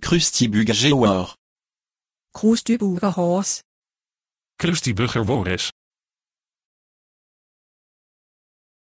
Crustibugageoor. Krustybugger Horse. Krustibugger Wores.